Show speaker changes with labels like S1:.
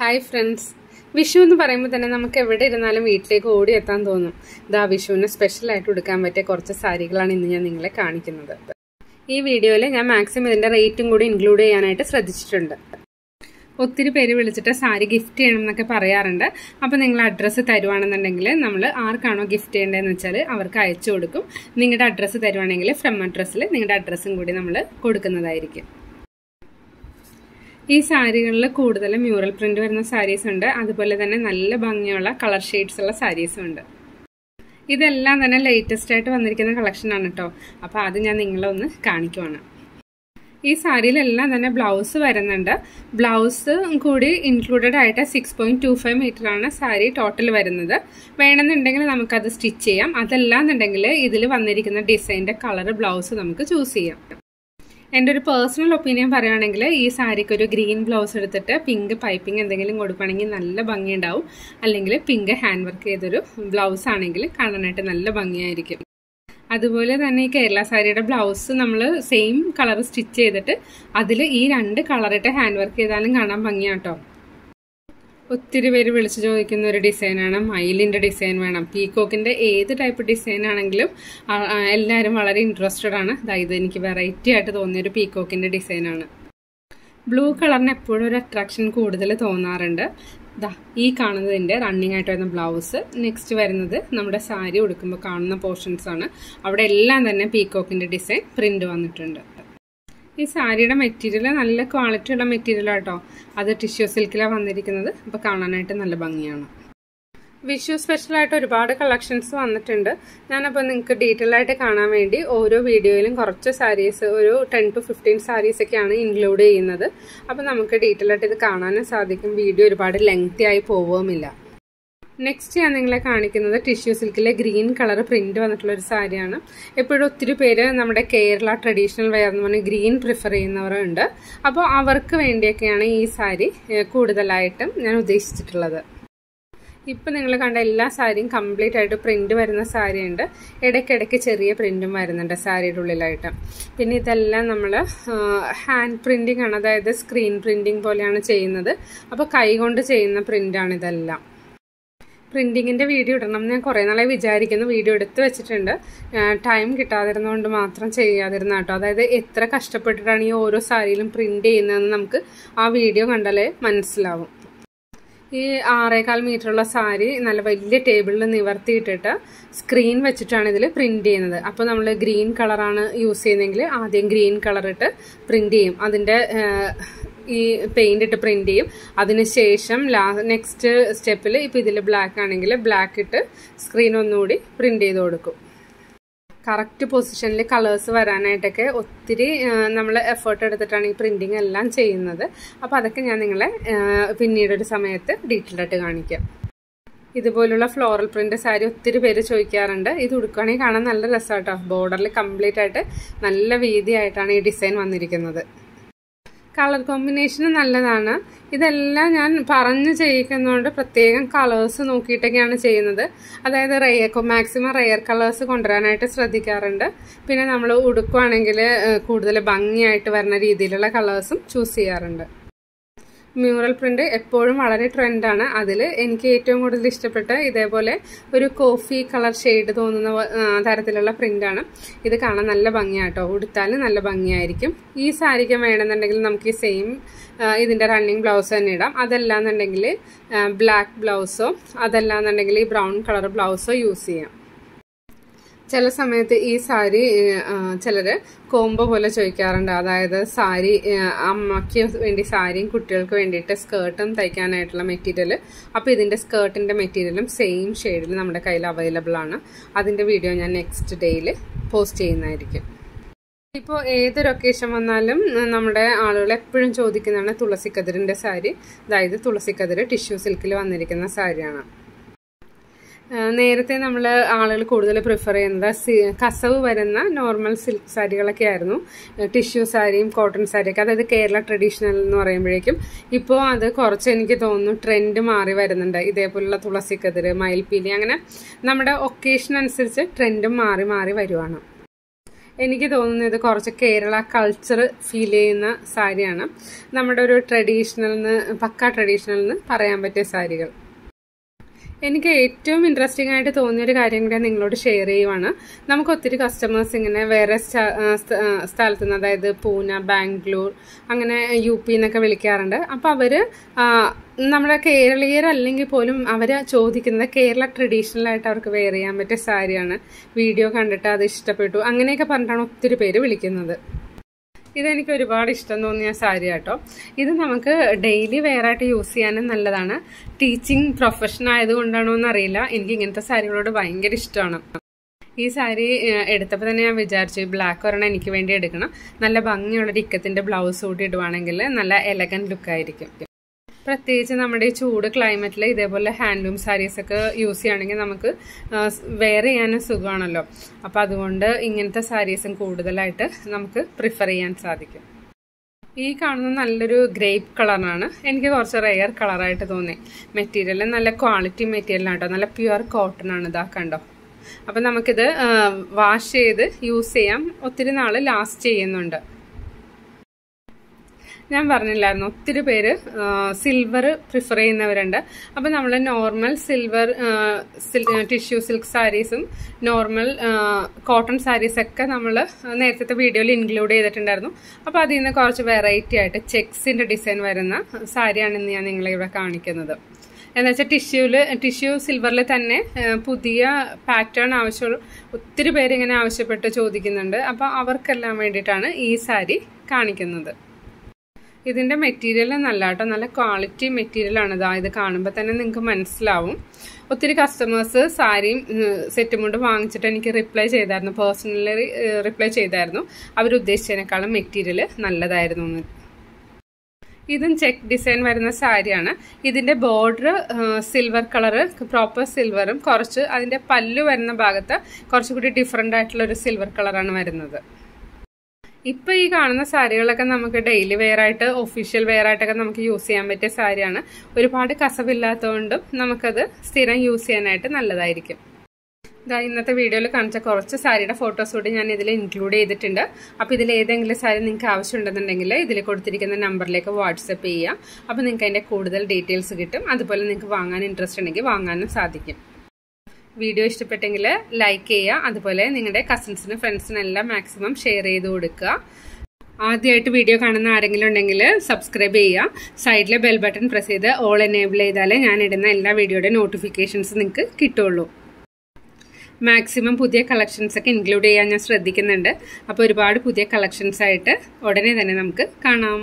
S1: Hi friends Vishu എന്ന് പറയുമ്പോൾ തന്നെ നമുക്ക് എവിടെ ഇരുന്നാലും വീട്ടിലേക്ക് ഓടി എത്താൻ തോന്നും. ഇതാ വിഷുവിന് സ്പെഷ്യലായിട്ട് എടുക്കാൻ പറ്റിയ കുറച്ച് സാരികളാണ് ഇന്ന് ഞാൻ നിങ്ങളെ കാണിക്കുന്നത്. ഈ വീഡിയോയിൽ ഞാൻ മാക്സിമം ഇതിന്റെ റേറ്റും കൂടി ഇൻക്ലൂഡ് ചെയ്യാനായിട്ട് ശ്രദ്ധിച്ചിട്ടുണ്ട്. ഒത്തിരി പേര് വിളിച്ചിട്ട് സാരി ഗിഫ്റ്റ് ചെയ്യണം എന്നൊക്കെ പറയാറുണ്ട്. അപ്പോൾ നിങ്ങൾ അഡ്രസ്സ് തരുവാണെന്നുണ്ടെങ്കിൽ നമ്മൾ ആർക്കാണോ ഗിഫ്റ്റ് ചെയ്യേണ്ടതെന്ന് വെച്ചാൽ അവർക്ക് അയച്ചു കൊടുക്കും. നിങ്ങളുടെ അഡ്രസ്സ് തരുവാണെങ്കിൽ ഫ്രം അഡ്രസ്സിൽ നിങ്ങളുടെ അഡ്രസ്സും കൂടി നമ്മൾ കൊടുക്കുന്നതായിരിക്കും. ഈ സാരികളിൽ കൂടുതൽ മ്യൂറൽ പ്രിന്റ് വരുന്ന സാരീസ് ഉണ്ട്. അതുപോലെ തന്നെ നല്ല ഭംഗിയുള്ള കളർ ഷെയ്ഡ്സ് ഉള്ള സാരീസും ഉണ്ട്. ഇതെല്ലാം തന്നെ ലേറ്റസ്റ്റ് ആയിട്ട് വന്നിരിക്കുന്ന കളക്ഷൻ ആണ് കേട്ടോ അപ്പോൾ അത് ഞാൻ നിങ്ങളെ ഒന്ന് കാണിക്കുവാണ്. ഈ സാരിയിലെല്ലാം തന്നെ ബ്ലൗസ് വരുന്നുണ്ട്. ബ്ലൗസ് കൂടി ഇൻക്ലൂഡഡ് ആയിട്ട് six point two five metre ആണ് സാരി ടോട്ടൽ വരുന്നത്. വേണമെന്നുണ്ടെങ്കിൽ നമുക്കത് സ്റ്റിച്ച് ചെയ്യാം. അതല്ലാന്നുണ്ടെങ്കിൽ ഇതിൽ വന്നിരിക്കുന്ന ഡിസൈന്റെ കളർ ബ്ലൗസ് നമുക്ക് ചൂസ് ചെയ്യാം എന്റെ ഒരു പേഴ്സണൽ ഒപ്പീനിയൻ പറയുകയാണെങ്കിൽ ഈ സാരിക്ക് ഒരു ഗ്രീൻ ബ്ലൗസ് എടുത്തിട്ട് പിങ്ക് പൈപ്പിംഗ് എന്തെങ്കിലും കൊടുക്കുകയാണെങ്കിൽ നല്ല ഭംഗിയുണ്ടാവും. അല്ലെങ്കിൽ പിങ്ക് ഹാൻഡ് വർക്ക് ചെയ്തൊരു ബ്ലൗസ് ആണെങ്കിൽ കാണാനായിട്ട് നല്ല ഭംഗിയായിരിക്കും. അതുപോലെ തന്നെ ഈ കേരള സാരിയുടെ ബ്ലൗസ് നമ്മൾ സെയിം കളർ സ്റ്റിച്ച് ചെയ്തിട്ട് അതിൽ ഈ രണ്ട് കളറിട്ട് ഹാൻഡ് വർക്ക് ചെയ്താലും കാണാൻ ഭംഗിയാട്ടോ. ഒത്തിരി പേര് വിളിച്ചു ചോദിക്കുന്ന ഒരു ഡിസൈനാണ് മയിലിന്റെ ഡിസൈൻ വേണം. പീകോക്കിന്റെ ഏത് ടൈപ്പ് ഡിസൈൻ ആണെങ്കിലും എല്ലാവരും വളരെ ഇൻട്രസ്റ്റഡ് ആണ്. അതായത് എനിക്ക് വെറൈറ്റി ആയിട്ട് തോന്നിയ ഒരു പീകോക്കിന്റെ ഡിസൈനാണ് ബ്ലൂ കളറിന് എപ്പോഴും ഒരു അട്രാക്ഷൻ കൂടുതൽ തോന്നാറുണ്ട്. ദാ ഈ കാണുന്നതിന്റെ റണ്ണിങ് ആയിട്ട് വരുന്ന ബ്ലൗസ് നെക്സ്റ്റ് വരുന്നത് നമ്മുടെ സാരി ഉടുക്കുമ്പോൾ കാണുന്ന പോർഷൻസ് ആണ്. അവിടെ എല്ലാം തന്നെ പീകോക്കിന്റെ ഡിസൈൻ പ്രിന്റ് വന്നിട്ടുണ്ട്. ഈ സാരിയുടെ മെറ്റീരിയൽ നല്ല ക്വാളിറ്റി ഉള്ള മെറ്റീരിയൽ ആട്ടോ അത് ടിഷ്യൂ സിൽക്കിലാണ് വന്നിരിക്കുന്നത്. അപ്പോൾ കാണാനായിട്ട് നല്ല ഭംഗിയാണ്. വിഷു സ്പെഷ്യലായിട്ട് ഒരുപാട് കളക്ഷൻസ് വന്നിട്ടുണ്ട്. ഞാനപ്പോൾ നിങ്ങൾക്ക് ഡീറ്റെയിൽ ആയിട്ട് കാണാൻ വേണ്ടി ഓരോ വീഡിയോയിലും കുറച്ച് സാരീസ് ഒരു ടെൻ ടു ഫിഫ്റ്റീൻ സാരീസ് ഒക്കെയാണ് ഇൻക്ലൂഡ് ചെയ്യുന്നത്. അപ്പോൾ നമുക്ക് ഡീറ്റെയിൽ ആയിട്ട് ഇത് കാണാനും സാധിക്കും. വീഡിയോ ഒരുപാട് ലെങ്തി ആയി പോവുകയുമില്ല. നെക്സ്റ്റ് ഞാൻ നിങ്ങളെ കാണിക്കുന്നത് ടിഷ്യൂ സിൽക്കിലെ ഗ്രീൻ കളർ പ്രിന്റ് വന്നിട്ടുള്ള ഒരു സാരിയാണ്. എപ്പോഴും ഒത്തിരി പേര് നമ്മുടെ കേരള ട്രഡീഷണൽ വെയർ എന്ന് പറഞ്ഞാൽ ഗ്രീൻ പ്രിഫർ ചെയ്യുന്നവരുണ്ട്. അപ്പോൾ അവർക്ക് വേണ്ടിയൊക്കെയാണ് ഈ സാരി കൂടുതലായിട്ടും ഞാൻ ഉദ്ദേശിച്ചിട്ടുള്ളത്. ഇപ്പം നിങ്ങൾ കണ്ട എല്ലാ സാരിയും കംപ്ലീറ്റ് ആയിട്ട് പ്രിന്റ് വരുന്ന സാരി ഉണ്ട് ഇടയ്ക്കിടയ്ക്ക് ചെറിയ പ്രിന്റും വരുന്നുണ്ട് സാരിയുടെ ഉള്ളിലായിട്ട്. പിന്നെ ഇതെല്ലാം നമ്മൾ ഹാൻഡ് പ്രിന്റിംഗ് ആണ്. അതായത് സ്ക്രീൻ പ്രിന്റിംഗ് പോലെയാണ് ചെയ്യുന്നത്. അപ്പോൾ കൈകൊണ്ട് ചെയ്യുന്ന പ്രിന്റാണ് ഇതെല്ലാം. പ്രിന്റിങ്ങിന്റെ വീഡിയോ ഇടണം ഞാൻ കുറേ നാളെ വിചാരിക്കുന്നു. വീഡിയോ എടുത്ത് വെച്ചിട്ടുണ്ട്. ടൈം കിട്ടാതിരുന്നതുകൊണ്ട് മാത്രം ചെയ്യാതിരുന്ന കേട്ടോ. അതായത് എത്ര കഷ്ടപ്പെട്ടിട്ടാണ് ഈ ഓരോ സാരിയിലും പ്രിന്റ് ചെയ്യുന്നതെന്ന് നമുക്ക് ആ വീഡിയോ കണ്ടാലേ മനസ്സിലാവും. ഈ ആറേകാൽ മീറ്ററുള്ള സാരി നല്ല വലിയ ടേബിളിൽ നിവർത്തിയിട്ടിട്ട് സ്ക്രീൻ വെച്ചിട്ടാണ് ഇതിൽ പ്രിന്റ് ചെയ്യുന്നത്. അപ്പോൾ നമ്മൾ ഗ്രീൻ കളറാണ് യൂസ് ചെയ്യുന്നതെങ്കിൽ ആദ്യം ഗ്രീൻ കളറിട്ട് പ്രിന്റ് ചെയ്യും. അതിന്റെ ഈ പെയിന്റ് ഇട്ട് പ്രിന്റ് ചെയ്യും. അതിനുശേഷം ലാ നെക്സ്റ്റ് സ്റ്റെപ്പിൽ ഇപ്പോൾ ഇതിൽ ബ്ലാക്ക് ആണെങ്കിൽ ബ്ലാക്ക് ഇട്ട് സ്ക്രീൻ ഒന്നുകൂടി പ്രിന്റ് ചെയ്ത് കൊടുക്കും. കറക്റ്റ് പൊസിഷനിൽ കളേഴ്സ് വരാനായിട്ടൊക്കെ ഒത്തിരി നമ്മൾ എഫേർട്ട് എടുത്തിട്ടാണ് ഈ പ്രിന്റിങ് എല്ലാം ചെയ്യുന്നത്. അപ്പോൾ അതൊക്കെ ഞാൻ നിങ്ങളെ പിന്നീടൊരു സമയത്ത് ഡീറ്റെയിൽ ആയിട്ട് കാണിക്കാം. ഇതുപോലുള്ള ഫ്ലോറൽ പ്രിന്റ് സാരി ഒത്തിരി പേര് ചോദിക്കാറുണ്ട്. ഇത് ഉടുക്കുകയാണെങ്കിൽ കാണാൻ നല്ല രസമാട്ടോ ബോർഡറിൽ കംപ്ലീറ്റ് ആയിട്ട് നല്ല വീതിയായിട്ടാണ് ഈ ഡിസൈൻ വന്നിരിക്കുന്നത്. കളർ കോമ്പിനേഷൻ നല്ലതാണ്. ഇതെല്ലാം ഞാൻ പറഞ്ഞ് ചെയ്യിക്കുന്നതുകൊണ്ട് പ്രത്യേകം കളേഴ്സ് നോക്കിയിട്ടൊക്കെയാണ് ചെയ്യുന്നത്. അതായത് റെയർ മാക്സിമം റയർ കളേഴ്സ് കൊണ്ടുവരാനായിട്ട് ശ്രദ്ധിക്കാറുണ്ട്. പിന്നെ നമ്മൾ ഉടുക്കുവാണെങ്കിൽ കൂടുതൽ ഭംഗിയായിട്ട് വരുന്ന രീതിയിലുള്ള കളേഴ്സും ചൂസ് ചെയ്യാറുണ്ട്. മ്യൂറൽ പ്രിന്റ് എപ്പോഴും വളരെ ട്രെൻഡാണ്. അതിൽ എനിക്ക് ഏറ്റവും കൂടുതൽ ഇഷ്ടപ്പെട്ട ഇതേപോലെ ഒരു കോഫി കളർ ഷെയ്ഡ് തോന്നുന്ന തരത്തിലുള്ള പ്രിന്റാണ്. ഇത് കാണാൻ നല്ല ഭംഗിയാട്ടോ. ഉടുത്താൽ നല്ല ഭംഗിയായിരിക്കും. ഈ സാരിക്ക് വേണമെന്നുണ്ടെങ്കിൽ നമുക്ക് ഈ സെയിം ഇതിന്റെ റണ്ണിങ് ബ്ലൗസ് തന്നെ ഇടാം. അതല്ലാന്നുണ്ടെങ്കിൽ ബ്ലാക്ക് ബ്ലൗസോ അതല്ലാന്നുണ്ടെങ്കിൽ ഈ ബ്രൗൺ കളർ ബ്ലൗസോ യൂസ് ചെയ്യാം. ചില സമയത്ത് ഈ സാരി ചിലർ കോംബോ പോലെ ചോദിക്കാറുണ്ട്. അതായത് സാരി അമ്മയ്ക്ക് വേണ്ടി സാരിയും കുട്ടികൾക്ക് വേണ്ടിയിട്ട് സ്കേർട്ടും തയ്ക്കാനായിട്ടുള്ള മെറ്റീരിയൽ അപ്പോൾ ഇതിന്റെ സ്കേർട്ടിന്റെ മെറ്റീരിയലും സെയിം ഷെയ്ഡിൽ നമ്മുടെ കയ്യിൽ അവൈലബിൾ ആണ്. അതിന്റെ വീഡിയോ ഞാൻ നെക്സ്റ്റ് ഡേയിൽ പോസ്റ്റ് ചെയ്യുന്നതായിരിക്കും. ഇപ്പോൾ ഏത് ലൊക്കേഷൻ വന്നാലും നമ്മുടെ ആളുകൾ എപ്പോഴും ചോദിക്കുന്നതാണ് തുളസിക്കതിരിന്റെ സാരി. അതായത് തുളസിക്കതിര് ടിഷ്യൂ സിൽക്കിൽ വന്നിരിക്കുന്ന സാരിയാണ്. നേരത്തെ നമ്മൾ ആളുകൾ കൂടുതൽ പ്രിഫർ ചെയ്യുന്നത് കസവ് വരുന്ന നോർമൽ സിൽക്ക് സാരികളൊക്കെ ആയിരുന്നു. ടിഷ്യൂ സാരിയും കോട്ടൺ സാരിയൊക്കെ. അതായത് കേരള ട്രഡീഷണൽ എന്ന് പറയുമ്പോഴേക്കും ഇപ്പോൾ അത് കുറച്ച് എനിക്ക് തോന്നുന്നു ട്രെൻഡ് മാറി വരുന്നുണ്ട്. ഇതേപോലുള്ള തുളസിക്കതിര് മയിൽപ്പീലി അങ്ങനെ നമ്മുടെ ഒക്കേഷൻ അനുസരിച്ച് ട്രെൻഡും മാറി മാറി വരുവാണ്. എനിക്ക് തോന്നുന്നത് കുറച്ച് കേരള കൾച്ചർ ഫീൽ ചെയ്യുന്ന സാരിയാണ്. നമ്മുടെ ഒരു ട്രഡീഷണൽ നിന്ന് പക്ക ട്രഡീഷണൽ നിന്ന് പറയാൻ പറ്റിയ സാരികൾ. എനിക്ക് ഏറ്റവും ഇൻട്രസ്റ്റിംഗ് ആയിട്ട് തോന്നിയൊരു കാര്യം കൂടെ നിങ്ങളോട് ഷെയർ ചെയ്യുവാണ്. നമുക്ക് ഒത്തിരി കസ്റ്റമേഴ്സ് ഇങ്ങനെ വേറെ സ്ഥലത്തു നിന്ന് അതായത് പൂന ബാംഗ്ലൂർ അങ്ങനെ യു പി എന്നൊക്കെ വിളിക്കാറുണ്ട്. അപ്പോൾ അവർ നമ്മുടെ കേരളീയരല്ലെങ്കിൽ പോലും അവർ ചോദിക്കുന്നത് കേരള ട്രഡീഷണൽ ആയിട്ട് അവർക്ക് വെയർ ചെയ്യാൻ പറ്റിയ സാരിയാണ്. വീഡിയോ കണ്ടിട്ട് അത് ഇഷ്ടപ്പെട്ടു. അങ്ങനെയൊക്കെ പറഞ്ഞിട്ടാണ് ഒത്തിരി പേര് വിളിക്കുന്നത്. ഇതെനിക്ക് ഒരുപാട് ഇഷ്ടം തോന്നിയ സാരി കേട്ടോ ഇത് നമുക്ക് ഡെയിലി വെയർ ആയിട്ട് യൂസ് ചെയ്യാനും നല്ലതാണ്. ടീച്ചിങ് പ്രൊഫഷൻ ആയതുകൊണ്ടാണോ എന്നറിയില്ല. എനിക്ക് ഇങ്ങനത്തെ സാരികളോട് ഭയങ്കര ഇഷ്ടമാണ്. ഈ സാരി എടുത്തപ്പോൾ തന്നെ ഞാൻ വിചാരിച്ചു ബ്ലാക്ക് ഒരെണ്ണം എനിക്ക് വേണ്ടി എടുക്കണം. നല്ല ഭംഗിയുള്ള ഇക്കത്തിന്റെ ബ്ലൗസ് കൂട്ടി ഇടുവാണെങ്കിൽ നല്ല എലഗൻ ലുക്ക് ആയിരിക്കും. പ്രത്യേകിച്ച് നമ്മുടെ ഈ ചൂട് ക്ലൈമറ്റിൽ ഇതേപോലെ ഹാൻഡ്ലൂം സാരീസ് ഒക്കെ യൂസ് ചെയ്യുകയാണെങ്കിൽ നമുക്ക് വെയർ ചെയ്യാനും സുഖമാണല്ലോ. അപ്പോൾ അതുകൊണ്ട് ഇങ്ങനത്തെ സാരീസും കൂടുതലായിട്ട് നമുക്ക് പ്രിഫർ ചെയ്യാൻ സാധിക്കും. ഈ കാണുന്ന നല്ലൊരു ഗ്രേപ്പ് കളറാണ് എനിക്ക് കുറച്ച് റെയർ കളറായിട്ട് തോന്നി. മെറ്റീരിയൽ നല്ല ക്വാളിറ്റി മെറ്റീരിയലാണ് കേട്ടോ. നല്ല പ്യുവർ കോട്ടൺ ആണ് ഇതാ കണ്ടോ. അപ്പം നമുക്കിത് വാഷ് ചെയ്ത് യൂസ് ചെയ്യാം. ഒത്തിരി നാൾ ലാസ്റ്റ് ചെയ്യുന്നുണ്ട്. ഞാൻ പറഞ്ഞില്ലായിരുന്നു. ഒത്തിരി പേര് സിൽവർ പ്രിഫർ ചെയ്യുന്നവരുണ്ട്. അപ്പം നമ്മൾ നോർമൽ സിൽവർ ടിഷ്യൂ സിൽക്ക് സാരീസും നോർമൽ കോട്ടൺ സാരീസൊക്കെ നമ്മൾ നേരത്തെ വീഡിയോയിൽ ഇൻക്ലൂഡ് ചെയ്തിട്ടുണ്ടായിരുന്നു. അപ്പോൾ അതിൽ നിന്ന് കുറച്ച് വെറൈറ്റി ആയിട്ട് ചെക്സിന്റെ ഡിസൈൻ വരുന്ന സാരിയാണ് ഇന്ന് ഞാൻ നിങ്ങളെ ഇവിടെ കാണിക്കുന്നത്. എന്ന് വെച്ചാൽ ടിഷ്യൂവിൽ ടിഷ്യൂ സിൽവറിൽ തന്നെ പുതിയ പാറ്റേൺ ആവശ്യം ഒത്തിരി പേര് ഇങ്ങനെ ആവശ്യപ്പെട്ട് ചോദിക്കുന്നുണ്ട്. അപ്പോൾ അവർക്കെല്ലാം വേണ്ടിയിട്ടാണ് ഈ സാരി കാണിക്കുന്നത്. ഇതിന്റെ മെറ്റീരിയൽ നല്ല കേട്ടോ നല്ല ക്വാളിറ്റി മെറ്റീരിയലാണ് ഇതാ ഇത് കാണുമ്പോൾ തന്നെ നിങ്ങൾക്ക് മനസ്സിലാവും. ഒത്തിരി കസ്റ്റമേഴ്സ് സാരിയും സെറ്റും കൊണ്ട് വാങ്ങിച്ചിട്ട് എനിക്ക് റിപ്ലൈ ചെയ്തായിരുന്നു. പേഴ്സണലി റിപ്ലൈ ചെയ്തായിരുന്നു. അവരുദ്ദേശിച്ചതിനേക്കാളും മെറ്റീരിയൽ നല്ലതായിരുന്നു എന്ന്. ഇതും ചെക്ക് ഡിസൈൻ വരുന്ന സാരിയാണ്. ഇതിന്റെ ബോർഡർ സിൽവർ കളറ് പ്രോപ്പർ സിൽവറും കുറച്ച് അതിന്റെ പല്ലു വരുന്ന ഭാഗത്ത് കുറച്ചുകൂടി ഡിഫറെന്റ് ആയിട്ടുള്ള ഒരു സിൽവർ കളറാണ് വരുന്നത്. ഇപ്പൊ ഈ കാണുന്ന സാരികളൊക്കെ നമുക്ക് ഡെയിലി വെയർ ആയിട്ട് ഒഫീഷ്യൽ വെയർ ആയിട്ടൊക്കെ നമുക്ക് യൂസ് ചെയ്യാൻ പറ്റിയ സാരിയാണ്. ഒരുപാട് കസവില്ലാത്തതുകൊണ്ടും നമുക്കത് സ്ഥിരം യൂസ് ചെയ്യാനായിട്ട് നല്ലതായിരിക്കും. ഇന്നത്തെ വീഡിയോയിൽ കാണിച്ച കുറച്ച് സാരിയുടെ ഫോട്ടോസ് കൂടി ഞാൻ ഇതിൽ ഇൻക്ലൂഡ് ചെയ്തിട്ടുണ്ട്. അപ്പോൾ ഇതിൽ ഏതെങ്കിലും സാരി നിങ്ങൾക്ക് ആവശ്യമുണ്ടെന്നുണ്ടെങ്കിൽ ഇതിൽ കൊടുത്തിരിക്കുന്ന നമ്പറിലേക്ക് വാട്സപ്പ് ചെയ്യുക അപ്പോൾ നിങ്ങൾക്ക് അതിന്റെ കൂടുതൽ ഡീറ്റെയിൽസ് കിട്ടും. അതുപോലെ നിങ്ങൾക്ക് വാങ്ങാൻ ഇൻട്രസ്റ്റ് ഉണ്ടെങ്കിൽ വാങ്ങാനും സാധിക്കും. വീഡിയോ ഇഷ്ടപ്പെട്ടെങ്കിൽ ലൈക്ക് ചെയ്യുക. അതുപോലെ നിങ്ങളുടെ കസിൻസിനും ഫ്രണ്ട്സിനും എല്ലാം മാക്സിമം ഷെയർ ചെയ്ത് കൊടുക്കുക. ആദ്യമായിട്ട് വീഡിയോ കാണുന്ന ആരെങ്കിലും ഉണ്ടെങ്കിൽ സബ്സ്ക്രൈബ് ചെയ്യുക. സൈഡിലെ ബെൽ ബട്ടൺ പ്രസ് ചെയ്ത് ഓൾ എനേബിൾ ചെയ്താലേ ഞാൻ ഇടുന്ന എല്ലാ വീഡിയോയുടെ നോട്ടിഫിക്കേഷൻസ് നിങ്ങൾക്ക് കിട്ടുള്ളൂ മാക്സിമം പുതിയ കളക്ഷൻസ് ഒക്കെ ഇൻക്ലൂഡ് ചെയ്യാൻ ഞാൻ ശ്രദ്ധിക്കുന്നുണ്ട്. അപ്പോൾ ഒരുപാട് പുതിയ കളക്ഷൻസായിട്ട് ഉടനെ തന്നെ നമുക്ക് കാണാം.